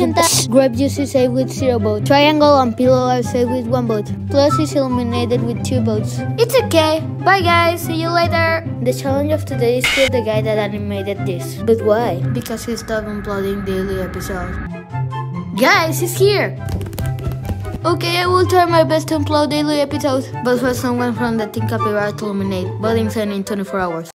elimination. Grape juice is saved with zero votes. Triangle and pillow are saved with one boat. Plus is eliminated with two boats. It's okay. Bye guys. See you later. The challenge of today is kill the guy that animated this. But why? Because he stopped uploading daily episodes. Guys, he's here. Okay, I will try my best to upload daily episodes, but for someone from the Team Copyright to eliminate, voting sent in 24 hours.